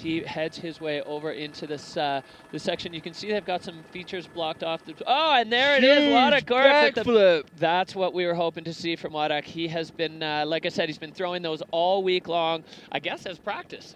he heads his way over into this uh, this section. You can see they've got some features blocked off. The, oh, and there it is, Wadeck backflip. That's what we were hoping to see from Wadeck. He has been, uh, like I said, he's been throwing those all week long, I guess as practice.